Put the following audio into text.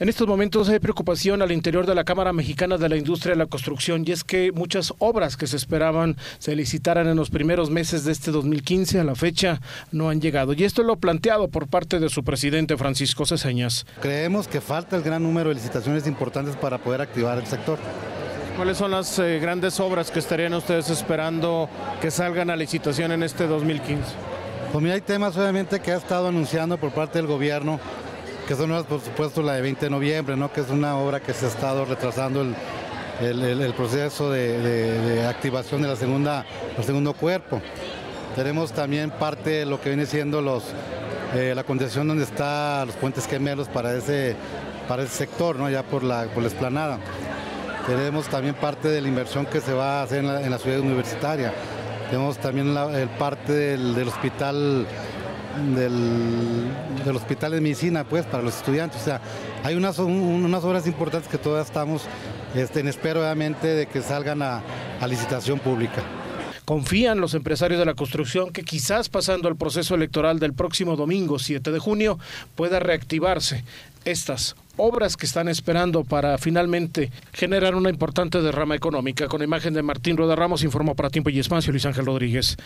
En estos momentos hay preocupación al interior de la Cámara Mexicana de la Industria de la Construcción y es que muchas obras que se esperaban se licitaran en los primeros meses de este 2015 a la fecha no han llegado. Y esto es lo planteado por parte de su presidente Francisco Ceseñas. Creemos que falta el gran número de licitaciones importantes para poder activar el sector. ¿Cuáles son las eh, grandes obras que estarían ustedes esperando que salgan a licitación en este 2015? Pues mira, hay temas obviamente que ha estado anunciando por parte del gobierno que son por supuesto la de 20 de noviembre, ¿no? que es una obra que se ha estado retrasando el, proceso de, activación de la el segundo cuerpo. Tenemos también parte de lo que viene siendo los, eh, la concesión donde están los puentes gemelos para ese, para ese sector, ¿no? ya por la, por la esplanada. Tenemos también parte de la inversión que se va a hacer en la, ciudad universitaria. Tenemos también el parte del hospital del, hospital de medicina, pues, para los estudiantes. O sea, hay unas, unas obras importantes que todavía estamos este, en espera, obviamente, de que salgan a, a licitación pública. Confían los empresarios de la construcción que quizás pasando el proceso electoral del próximo domingo 7 de junio pueda reactivarse estas obras que están esperando para finalmente generar una importante derrama económica. Con imagen de Martín Rueda Ramos informó para Tiempo y Espacio Luis Ángel Rodríguez.